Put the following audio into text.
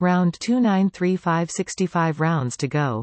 round two, nine, three, five, sixty-five 65 rounds to go.